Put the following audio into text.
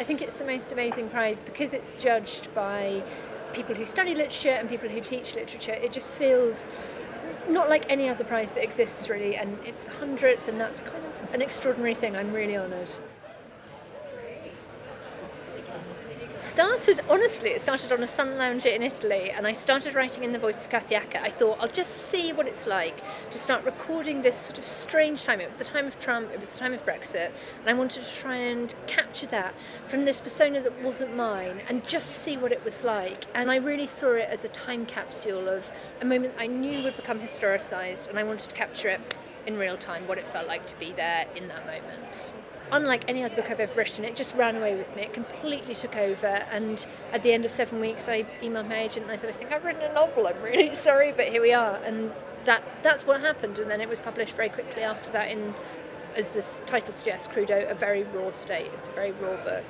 I think it's the most amazing prize because it's judged by people who study literature and people who teach literature. It just feels not like any other prize that exists really, and it's the hundredth, and that's kind of an extraordinary thing. I'm really honoured. Started honestly it started on a sun lounger in italy and i started writing in the voice of kathy acker. I thought i'll just see what it's like to start recording this sort of strange time. It was the time of trump it was the time of brexit and i wanted to try and capture that from this persona that wasn't mine and just see what it was like. And i really saw it as a time capsule of a moment i knew would become historicized and i wanted to capture it in real time what it felt like to be there in that moment unlike any other book I've ever written, it just ran away with me. It completely took over. And at the end of seven weeks, I emailed my agent and I said, I think I've written a novel. I'm really sorry, but here we are. And that that's what happened. And then it was published very quickly after that in, as the title suggests, Crudo, a very raw state. It's a very raw book.